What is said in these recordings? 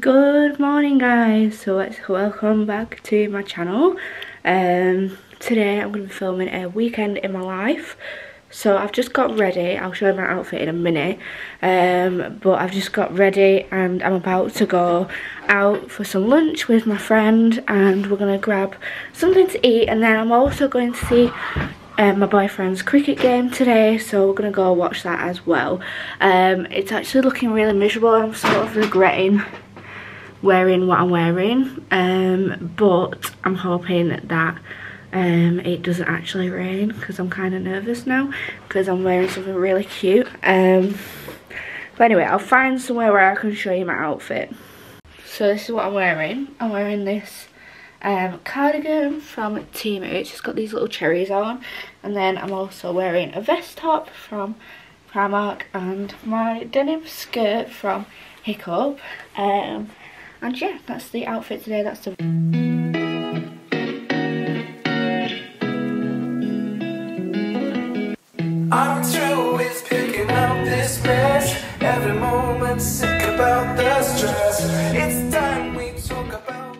good morning guys. So let's welcome back to my channel. Um today i'm going to be filming a weekend in my life. So i've just got ready. I'll show you my outfit in a minute. Um but i've just got ready and i'm about to go out for some lunch with my friend and we're going to grab something to eat. And then i'm also going to see um, my boyfriend's cricket game today. So we're gonna go watch that as well. Um, it's actually looking really miserable I'm sort of regretting wearing what I'm wearing um, but I'm hoping that um, it doesn't actually rain because I'm kind of nervous now because I'm wearing something really cute um, but anyway I'll find somewhere where I can show you my outfit so this is what I'm wearing I'm wearing this um, cardigan from Temu. It's just got these little cherries on. And then I'm also wearing a vest top from Primark and my denim skirt from Hiccup. Um, and yeah, that's the outfit today. That's the... I'm through with picking up this mess Every moment sick about the stress It's time we talk about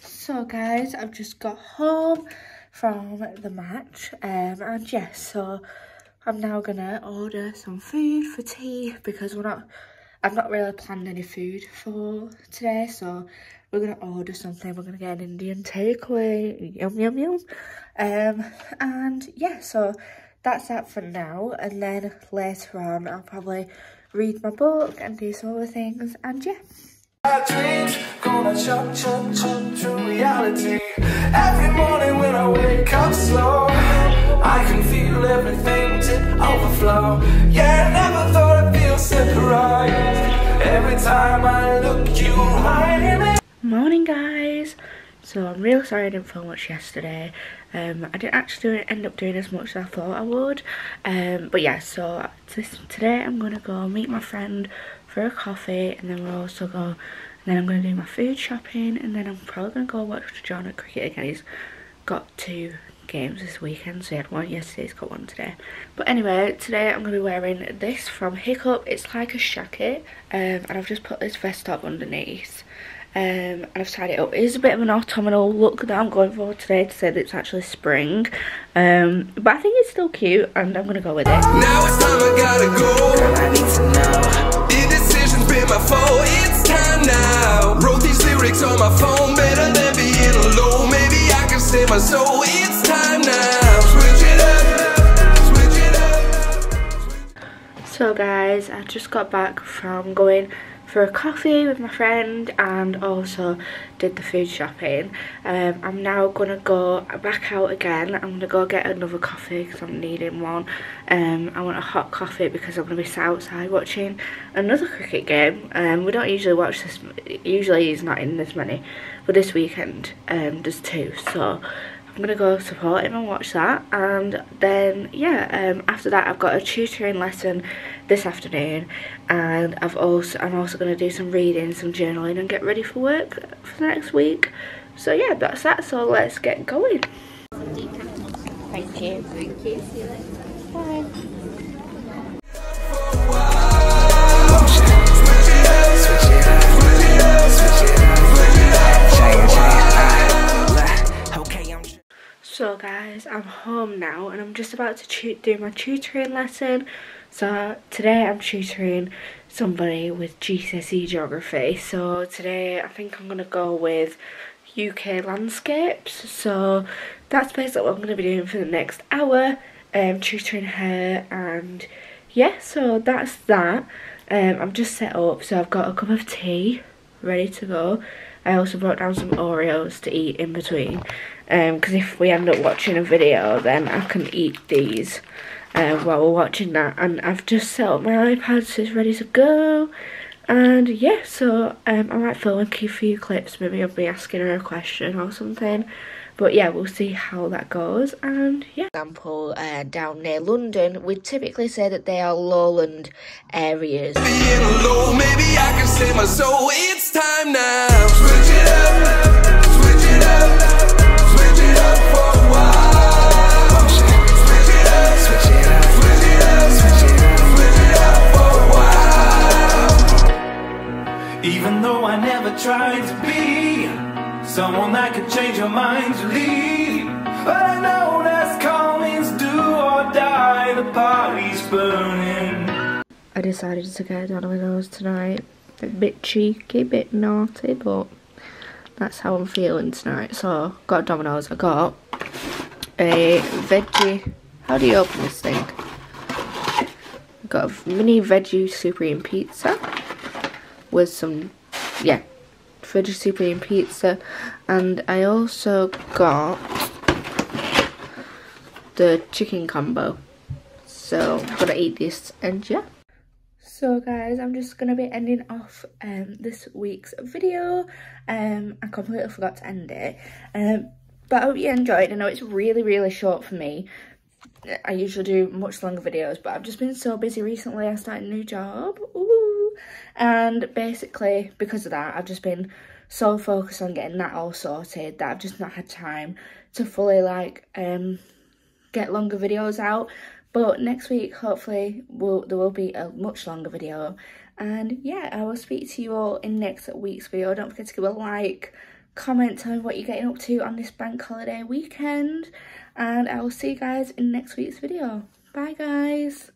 So guys, I've just got home from the match um, and yes, so I'm now gonna order some food for tea because we're not I've not really planned any food for today, so we're gonna order something. We're gonna get an Indian takeaway, yum yum yum. Um, and yeah, so that's that for now. And then later on, I'll probably read my book and do some other things. And yeah. Every morning when I wake up slow, I can feel everything overflow. Yeah, never thought Morning guys. So I'm real sorry I didn't film much yesterday. Um, I didn't actually end up doing as much as I thought I would. Um, but yeah, so today I'm going to go meet my friend for a coffee and then we'll also go, and then I'm going to do my food shopping and then I'm probably going to go watch John at cricket again. He's got two games this weekend so he had one yesterday he's got one today. But anyway today i'm going to be wearing this from hiccup. It's like a jacket um, and i've just put this vest up underneath. Um, and I've tied it up. It is a bit of an autumnal look that I'm going for today to say that it's actually spring. Um, but I think it's still cute and I'm going to go with it. Now it's So guys, I just got back from going for a coffee with my friend and also did the food shopping. Um, I'm now going to go back out again. I'm going to go get another coffee because I'm needing one. Um, I want a hot coffee because I'm going to be sat outside watching another cricket game. Um, we don't usually watch this, usually he's not in this many, but this weekend um, there's two. So I'm gonna go support him and watch that and then yeah um, after that I've got a tutoring lesson this afternoon and I've also I'm also gonna do some reading some journaling and get ready for work for the next week. So yeah that's that so let's get going. Thank you. Thank you. Bye So guys, I'm home now and I'm just about to do my tutoring lesson. So today I'm tutoring somebody with GCSE geography. So today I think I'm going to go with UK landscapes. So that's basically what I'm going to be doing for the next hour. Um, tutoring her and yeah, so that's that. Um, I'm just set up. So I've got a cup of tea ready to go. I also brought down some Oreos to eat in between because um, if we end up watching a video then I can eat these uh, while we're watching that. And I've just set up my iPad so it's ready to go. And yeah so um, I might film a few clips maybe I'll be asking her a question or something but yeah we'll see how that goes and yeah. Example uh, down near London we typically say that they are lowland areas. Low, maybe I can save my soul. It's time now. Switch it up switch it up Even though I never tried to be someone that could change your mind to leave. But I know that's callings do or die. The party's burning. I decided to get Domino's tonight. A bit cheeky, bit naughty, but that's how I'm feeling tonight. So, got Domino's. I got a veggie. How do you open this thing? Got a mini veggie supreme pizza with some, yeah, veggie supreme pizza. And I also got the chicken combo. So, I'm gonna eat this and yeah. So guys, I'm just going to be ending off um, this week's video. Um, I completely forgot to end it. Um, but I hope you enjoyed. I know it's really, really short for me. I usually do much longer videos, but I've just been so busy recently. I started a new job. Ooh. And basically, because of that, I've just been so focused on getting that all sorted that I've just not had time to fully, like, um, get longer videos out. But next week, hopefully, will there will be a much longer video. And yeah, I will speak to you all in next week's video. Don't forget to give a like, comment, tell me what you're getting up to on this bank holiday weekend. And I will see you guys in next week's video. Bye, guys.